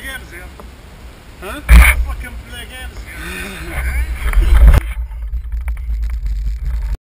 games Zim. Huh? Fucking play.